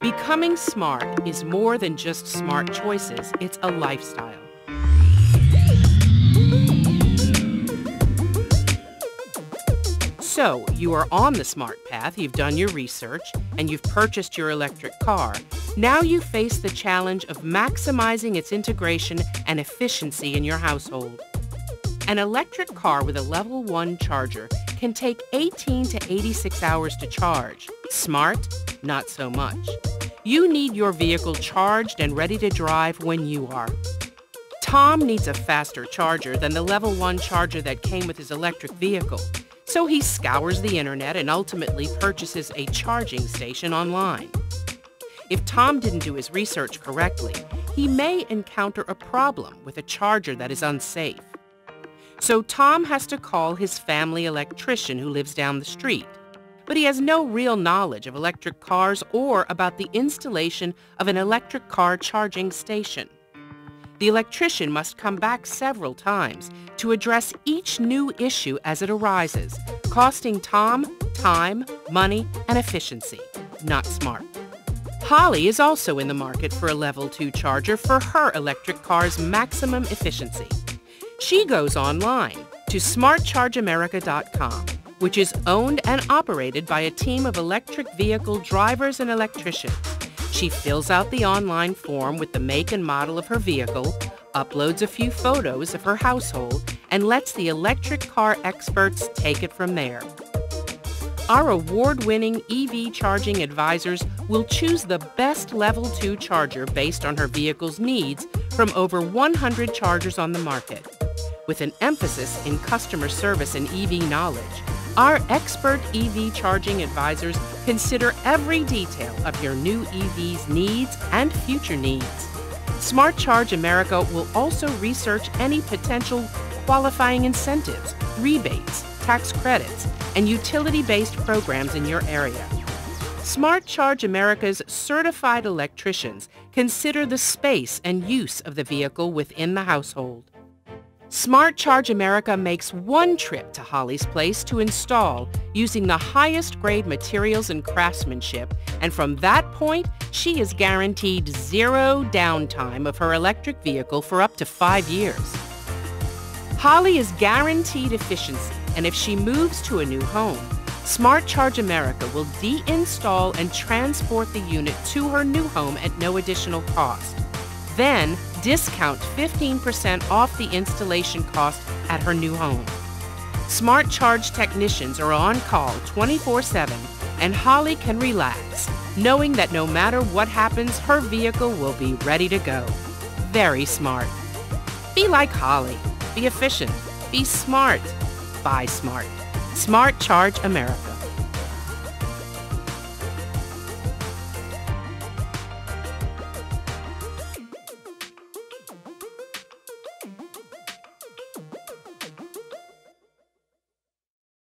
Becoming smart is more than just smart choices, it's a lifestyle. So, you are on the smart path, you've done your research, and you've purchased your electric car. Now you face the challenge of maximizing its integration and efficiency in your household. An electric car with a level 1 charger can take 18 to 86 hours to charge. Smart? Not so much. You need your vehicle charged and ready to drive when you are. Tom needs a faster charger than the level 1 charger that came with his electric vehicle. So he scours the internet and ultimately purchases a charging station online. If Tom didn't do his research correctly, he may encounter a problem with a charger that is unsafe. So Tom has to call his family electrician who lives down the street. But he has no real knowledge of electric cars or about the installation of an electric car charging station. The electrician must come back several times to address each new issue as it arises, costing Tom time, money, and efficiency. Not smart. Holly is also in the market for a level 2 charger for her electric car's maximum efficiency. She goes online to smartchargeamerica.com, which is owned and operated by a team of electric vehicle drivers and electricians. She fills out the online form with the make and model of her vehicle, uploads a few photos of her household, and lets the electric car experts take it from there. Our award-winning EV charging advisors will choose the best level 2 charger based on her vehicle's needs from over 100 chargers on the market. With an emphasis in customer service and EV knowledge, our expert EV charging advisors consider every detail of your new EV's needs and future needs. Smart Charge America will also research any potential qualifying incentives, rebates, tax credits, and utility-based programs in your area. Smart Charge America's certified electricians consider the space and use of the vehicle within the household. Smart Charge America makes one trip to Holly's place to install using the highest grade materials and craftsmanship, and from that point, she is guaranteed zero downtime of her electric vehicle for up to five years. Holly is guaranteed efficiency, and if she moves to a new home, Smart Charge America will deinstall and transport the unit to her new home at no additional cost. Then, discount 15% off the installation cost at her new home. Smart Charge technicians are on call 24-7 and Holly can relax, knowing that no matter what happens, her vehicle will be ready to go. Very smart. Be like Holly. Be efficient. Be smart. Buy smart. Smart Charge America.